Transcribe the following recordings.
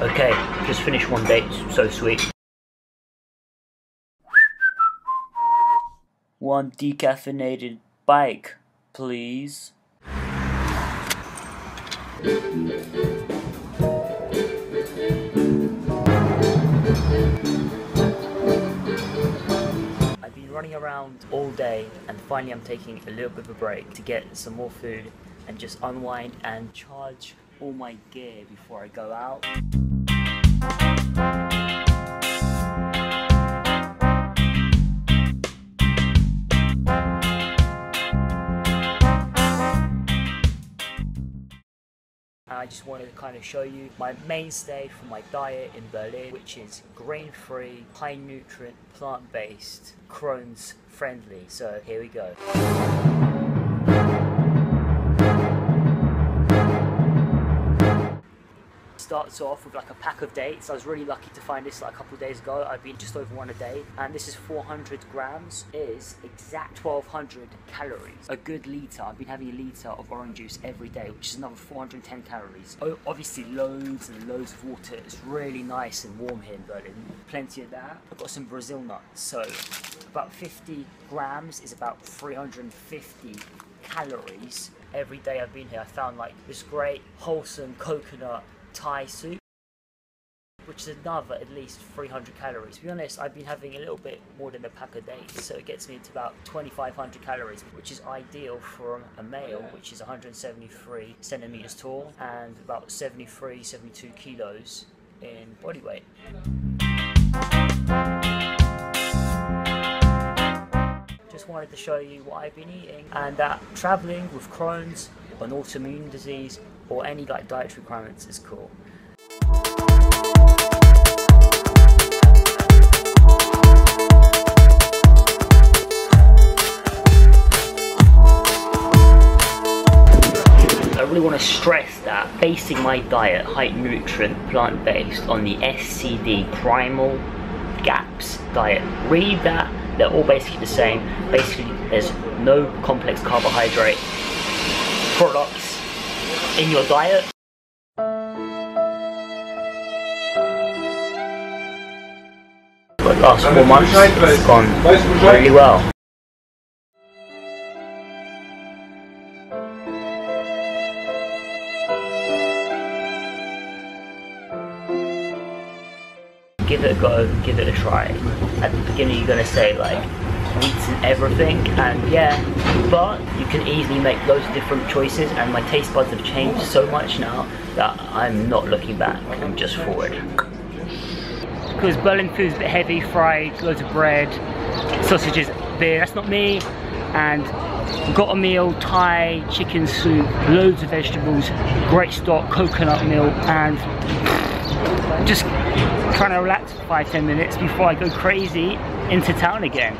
Okay, just finished one date, so sweet. One decaffeinated bike, please. I've been running around all day and finally I'm taking a little bit of a break to get some more food and just unwind and charge all my gear before I go out. I just wanted to kind of show you my mainstay for my diet in Berlin, which is grain-free, high-nutrient, plant-based, Crohn's friendly. So here we go. Starts off with like a pack of dates. I was really lucky to find this like a couple days ago. I've been just over one a day, and this is 400 grams. Is exact 1200 calories. A good liter. I've been having a liter of orange juice every day, which is another 410 calories. Oh, obviously loads and loads of water. It's really nice and warm here in Berlin. Plenty of that. I've got some Brazil nuts. So about 50 grams is about 350 calories every day I've been here, I found like this great wholesome coconut Thai soup, which is another at least 300 calories. To be honest, I've been having a little bit more than a pack a day, so it gets me to about 2,500 calories, which is ideal for a male, which is 173 centimeters tall and about 73, 72 kilos in body weight. Just wanted to show you what I've been eating and that traveling with Crohn's, an autoimmune disease, or any like dietary requirements is cool. I really want to stress that basing my diet high nutrient plant based on the SCD primal GAPS diet. Read that, they're all basically the same. Basically, there's no complex carbohydrate products in your diet. But last four months, it's gone really well. Give it a go, give it a try. At the beginning you're gonna say like, meats and everything and yeah but you can easily make loads of different choices and my taste buds have changed so much now that I'm not looking back I'm just forward. Because Berlin food is a bit heavy fried loads of bread sausages beer that's not me. And got a meal Thai chicken soup loads of vegetables great stock coconut milk and just trying to relax for five ten minutes before I go crazy into town again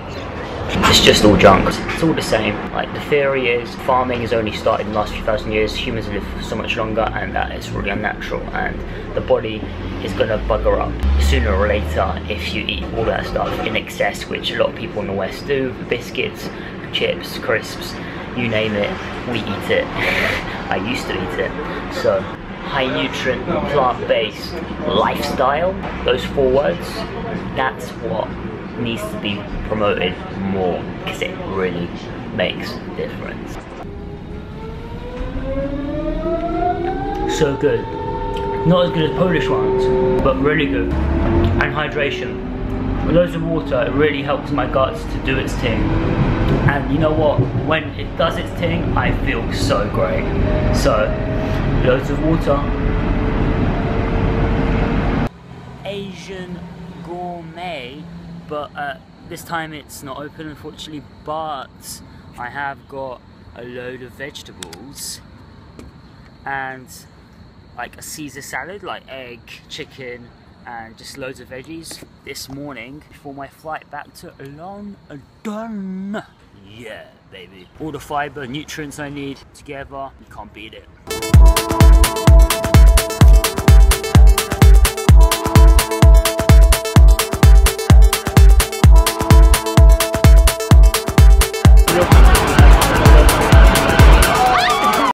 it's just all junk. It's all the same. Like the theory is farming has only started in the last few thousand years. Humans live so much longer and that is really unnatural and the body is gonna bugger up sooner or later if you eat all that stuff in excess, which a lot of people in the West do. Biscuits, chips, crisps, you name it, we eat it. I used to eat it. So high nutrient, plant-based lifestyle, those four words, that's what needs to be promoted more because it really makes difference. So good. Not as good as Polish ones, but really good. And hydration. With loads of water, it really helps my guts to do its thing. And you know what? When it does its thing, I feel so great. So, loads of water. Asian gourmet but uh, this time it's not open unfortunately but I have got a load of vegetables and like a Caesar salad like egg, chicken and just loads of veggies this morning before my flight back to London. Yeah baby. All the fibre, nutrients I need together, you can't beat it.